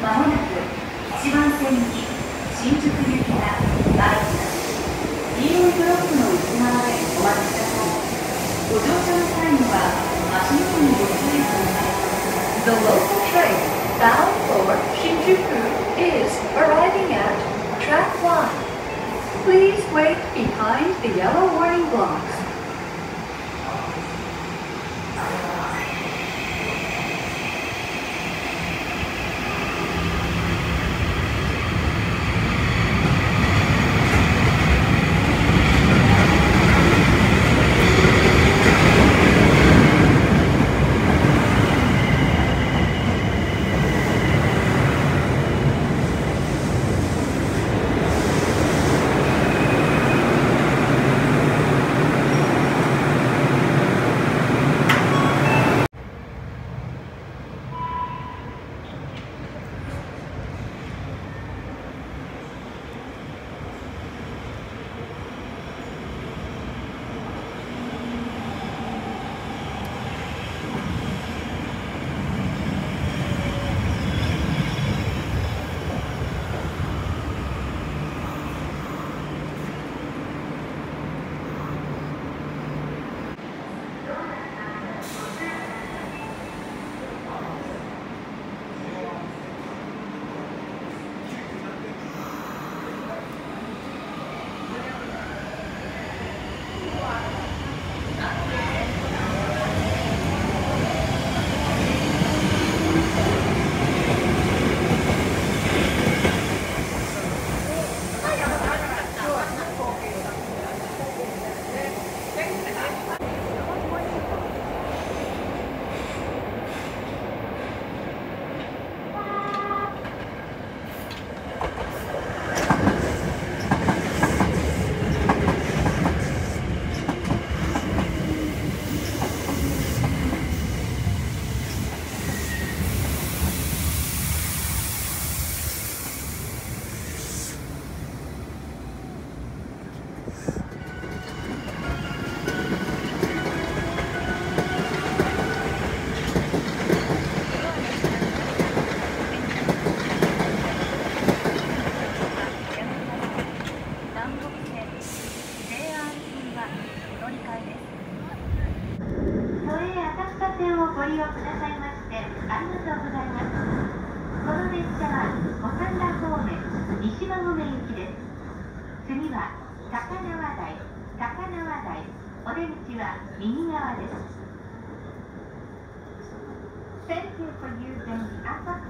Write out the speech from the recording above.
まもなく1番線に新宿行きが参ります。BA local train bound for Shinjuku is arriving at track 1. Please wait behind the yellow warning blocks. 車は。五反田方面西馬込行きです。次は高輪台。高輪台。お出口は右側です。Thank you for using Asakusa Line.